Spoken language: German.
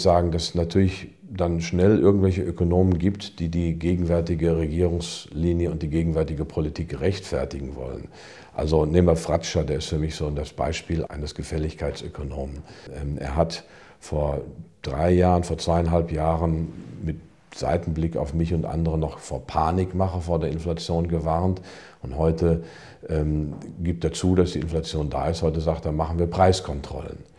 sagen, dass es natürlich dann schnell irgendwelche Ökonomen gibt, die die gegenwärtige Regierungslinie und die gegenwärtige Politik rechtfertigen wollen. Also nehmen wir Fratscher, der ist für mich so das Beispiel eines Gefälligkeitsökonomen. Ähm, er hat vor drei Jahren, vor zweieinhalb Jahren mit Seitenblick auf mich und andere noch vor Panikmache vor der Inflation gewarnt. Und heute ähm, gibt er zu, dass die Inflation da ist. Heute sagt er, machen wir Preiskontrollen.